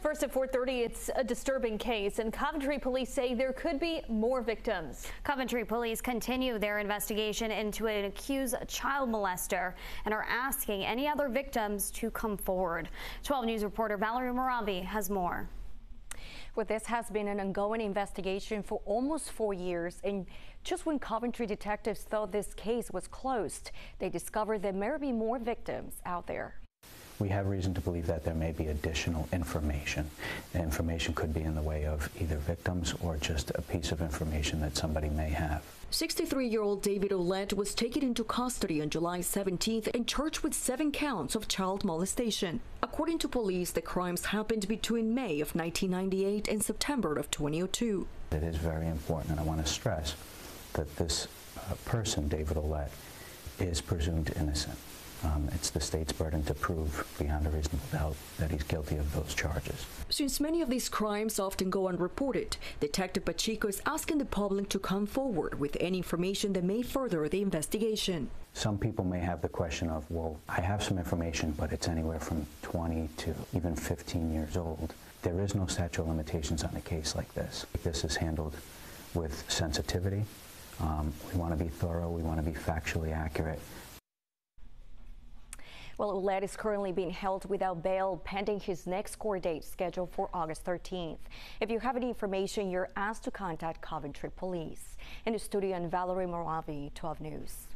First at 4:30, it's a disturbing case, and Coventry police say there could be more victims. Coventry police continue their investigation into an accused child molester and are asking any other victims to come forward. 12 News reporter Vallery Maravi has more. Well, this has been an ongoing investigation for almost four years, and just when Coventry detectives thought this case was closed, they discovered there may be more victims out there we have reason to believe that there may be additional information. The information could be in the way of either victims or just a piece of information that somebody may have. 63-year-old David Ouellette was taken into custody on July 17th and charged with seven counts of child molestation. According to police, the crimes happened between May of 1998 and September of 2002. It is very important, and I want to stress that this uh, person, David Ouellette, is presumed innocent. It's the state's burden to prove beyond a reasonable doubt that he's guilty of those charges. Since many of these crimes often go unreported, Detective Pacheco is asking the public to come forward with any information that may further the investigation. Some people may have the question of, well, I have some information, but it's anywhere from 20 to even 15 years old. There is no statute of limitations on a case like this. This is handled with sensitivity. Um, we want to be thorough. We want to be factually accurate. Well, Ouellette is currently being held without bail pending his next court date scheduled for August 13th. If you have any information, you're asked to contact Coventry Police. In the studio, and Vallery Maravi, 12 News.